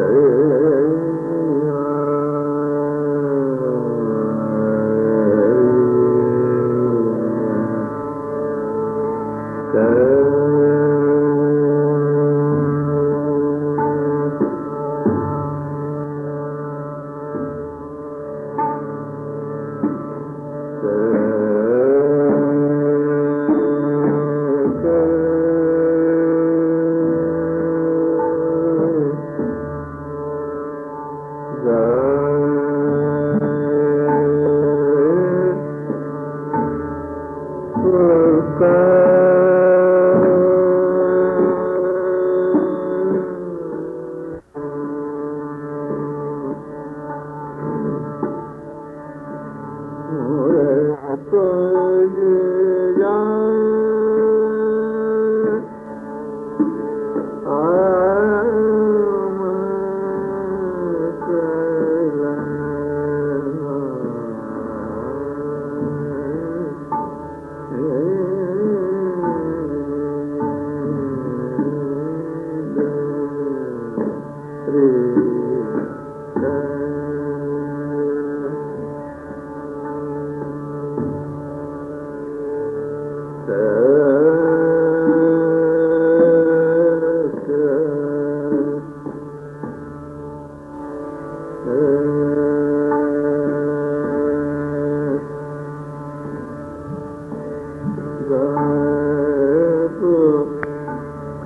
Sare the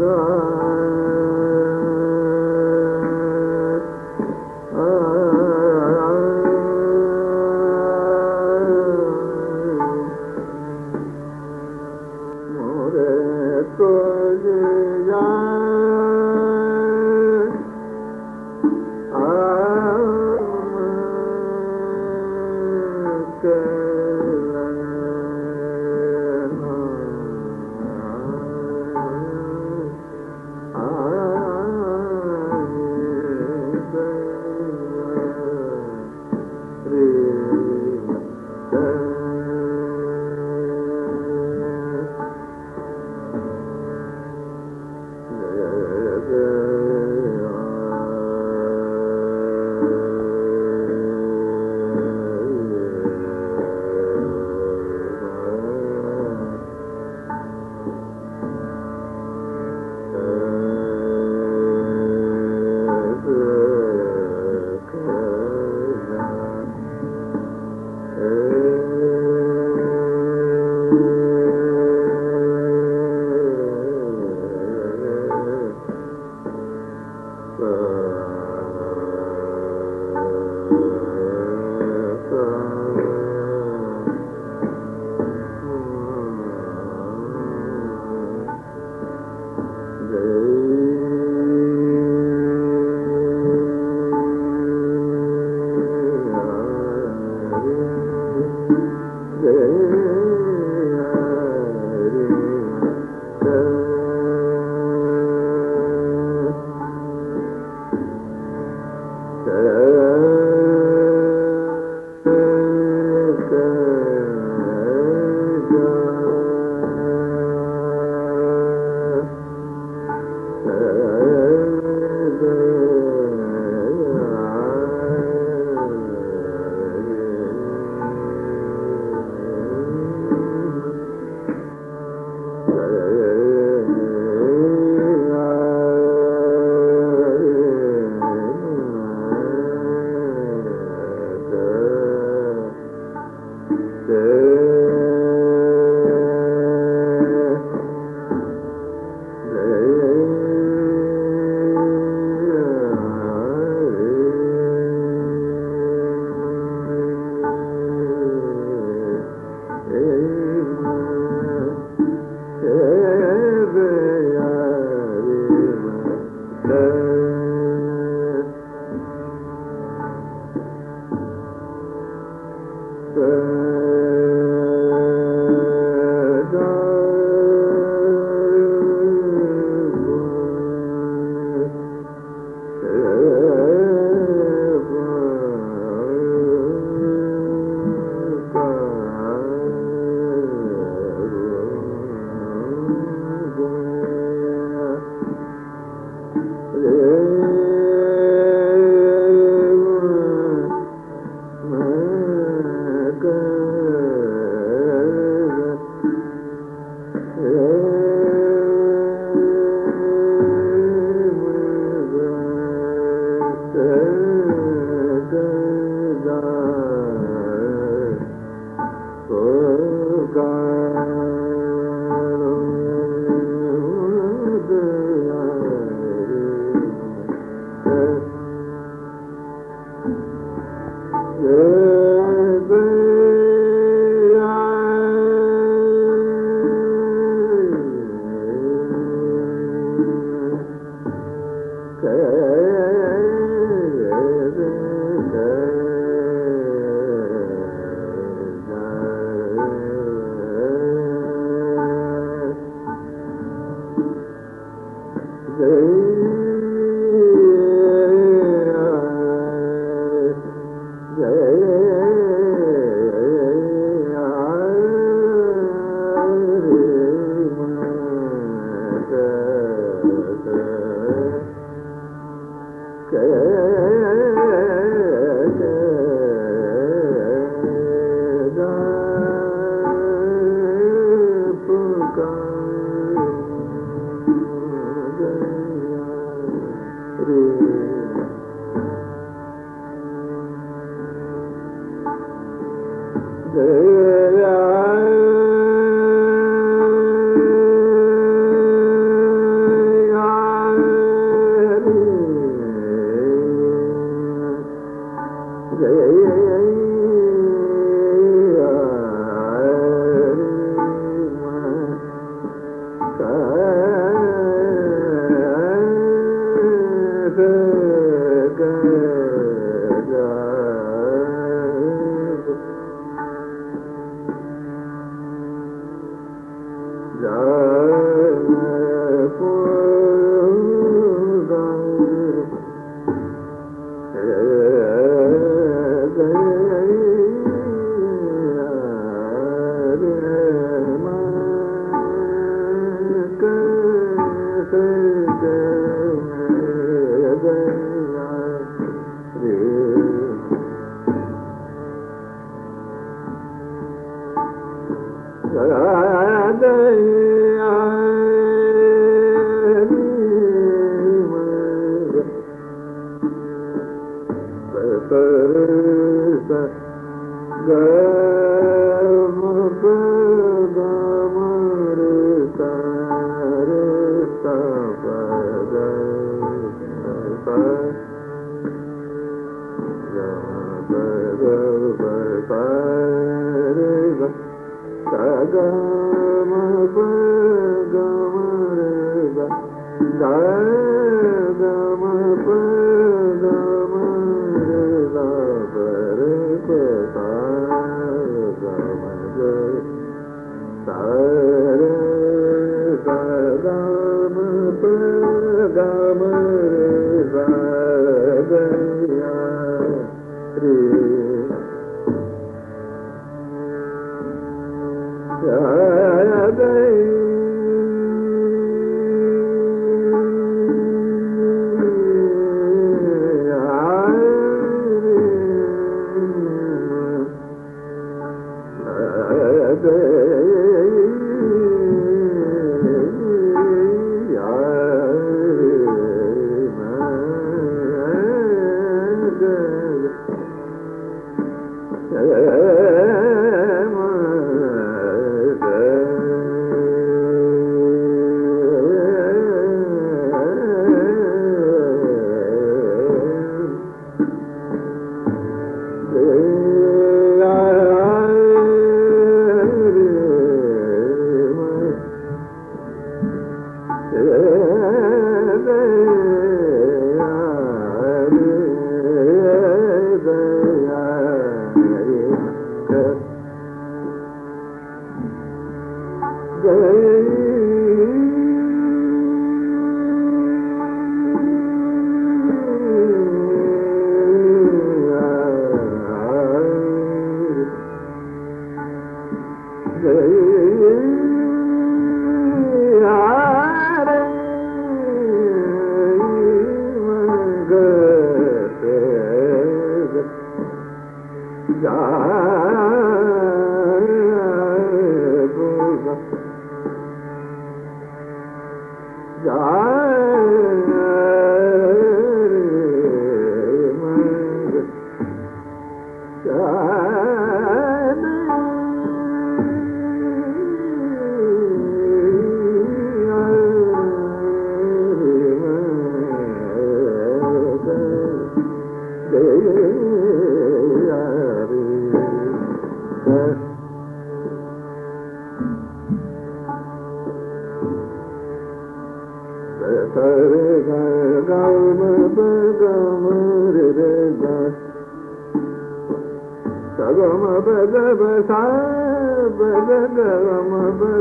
good. Yeah.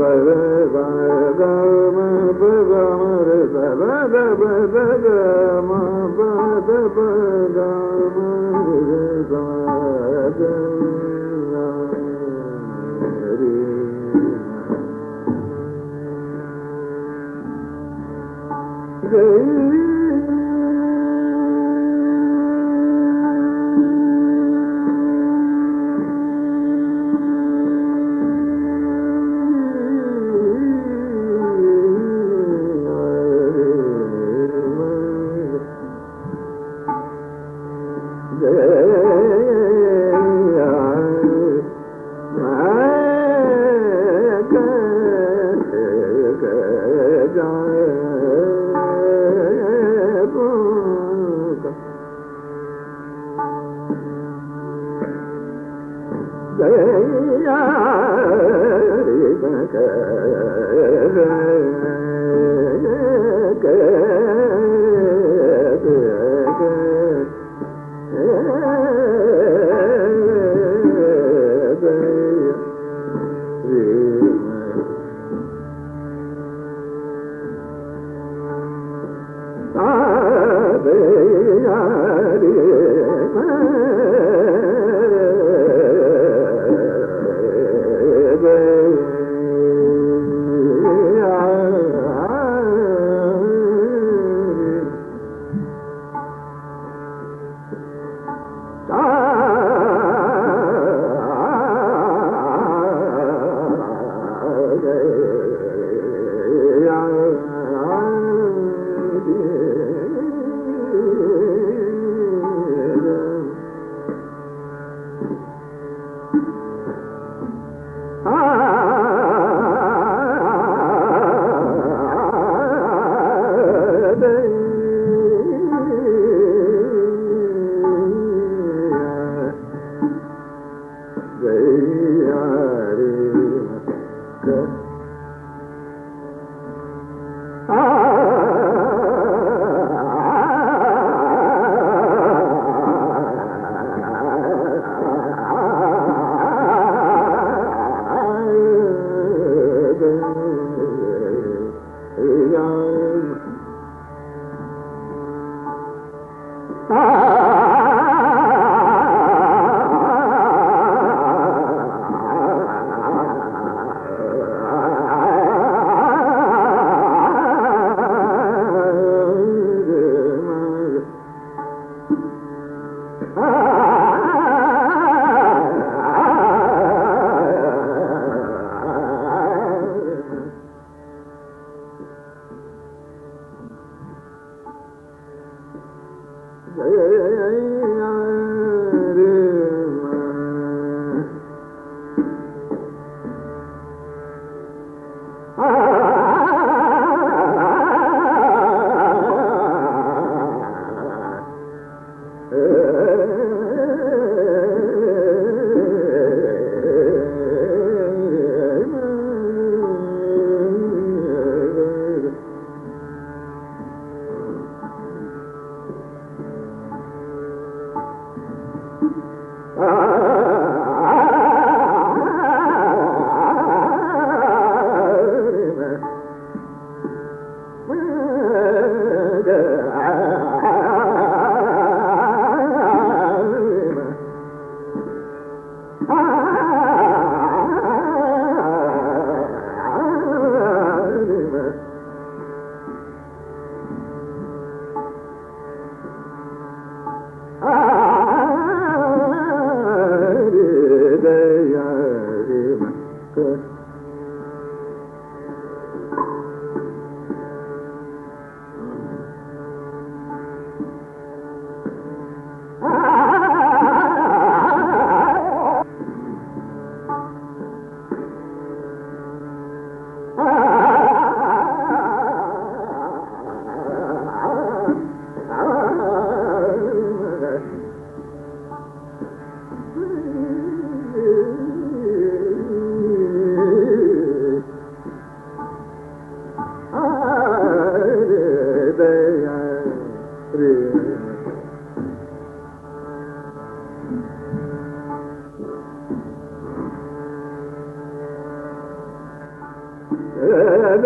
पर भे 哎呀。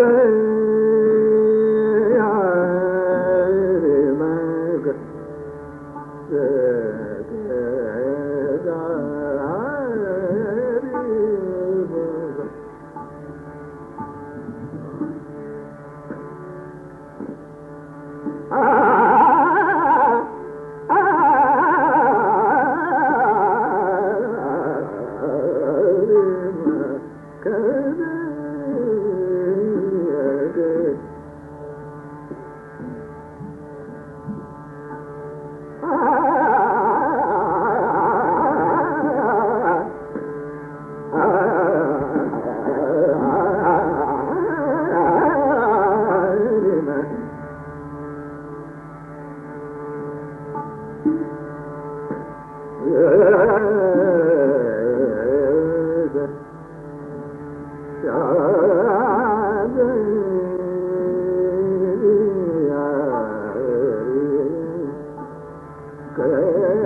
عليه